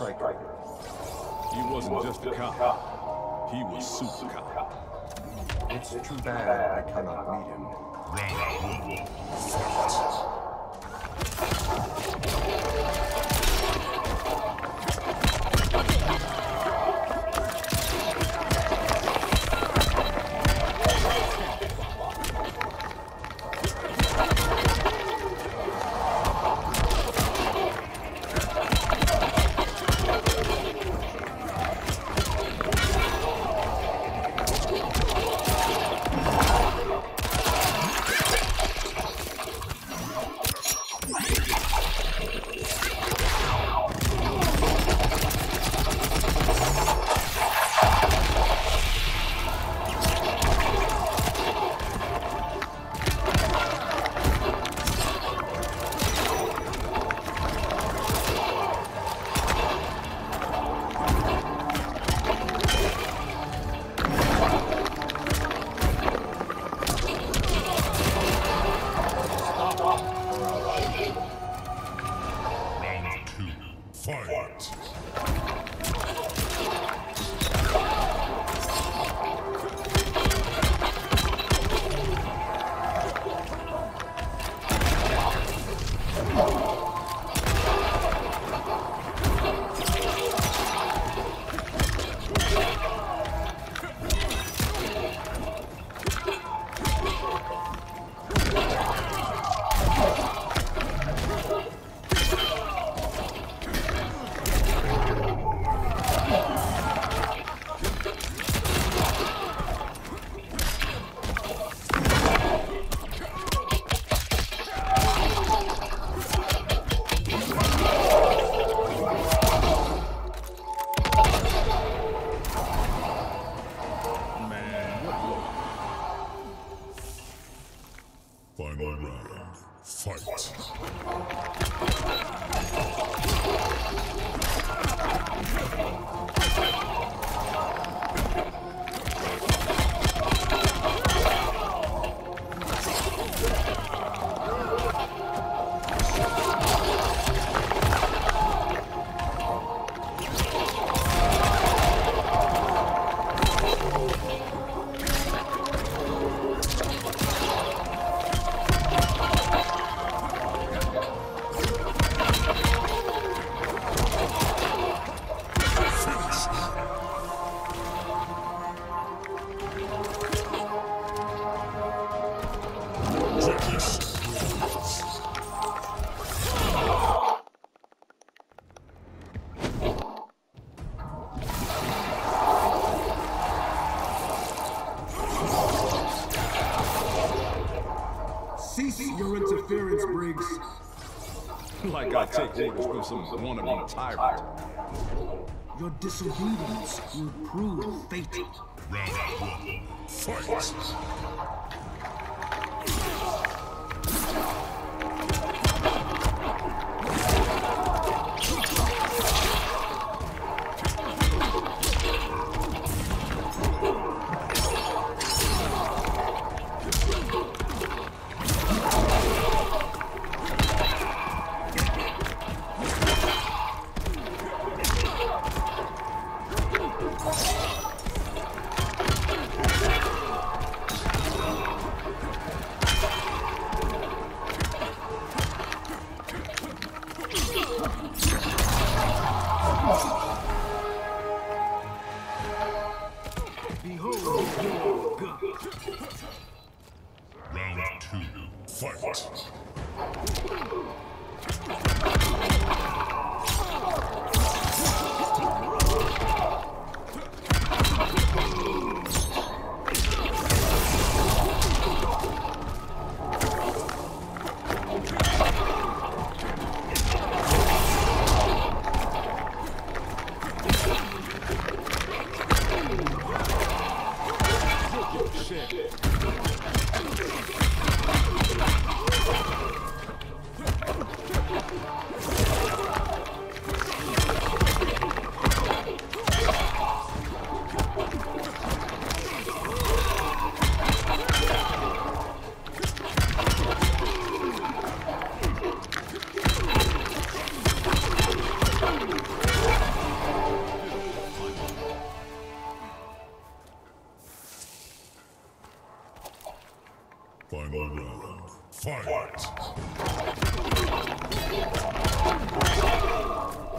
named Stryker. He wasn't just a cop. He was super cop. It's too bad I cannot meet him. Round one. Final round. Fight. Cease your interference, Briggs. Like I take orders from some wannabe tyrant. Your disobedience will prove fatal. Round one. Fight. Round two, fight! Final round. Fight! Fight.